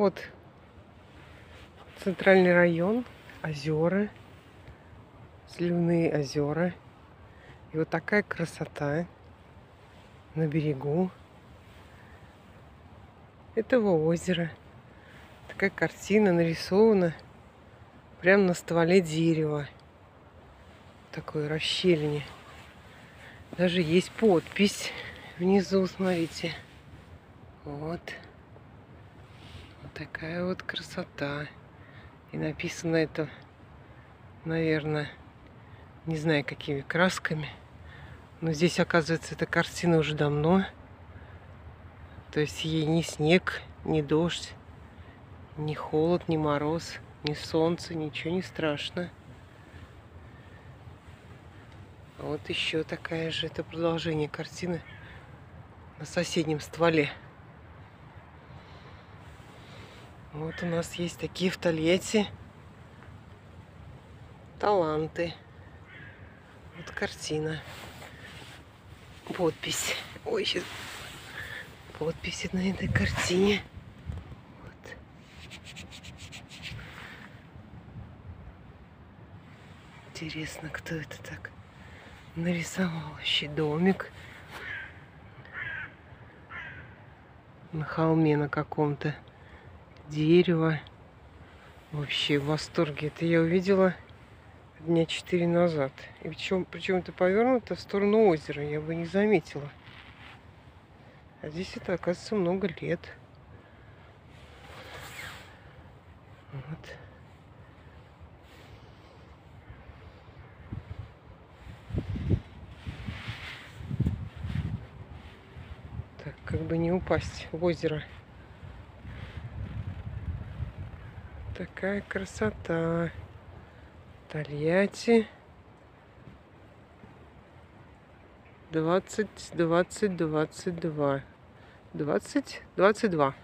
Вот центральный район, озера, сливные озера. И вот такая красота на берегу этого озера. Такая картина нарисована прямо на стволе дерева. Такой расщелине. Даже есть подпись внизу, смотрите. Вот. Такая вот красота. И написано это, наверное, не знаю какими красками. Но здесь, оказывается, эта картина уже давно. То есть ей ни снег, ни дождь, ни холод, ни мороз, ни солнце, ничего не страшно. Вот еще такая же, это продолжение картины на соседнем стволе. Вот у нас есть такие в Тольятти таланты. Вот картина. Подпись. Ой, сейчас подписи на этой картине. Вот. Интересно, кто это так нарисовал? Еще домик на холме на каком-то дерево. Вообще в восторге. Это я увидела дня четыре назад. И причем, причем это повернуто в сторону озера. Я бы не заметила. А здесь это, оказывается, много лет. Вот. Так, как бы не упасть в озеро. Такая красота. Тольятти. Двадцать, двадцать, двадцать два. Двадцать, двадцать два.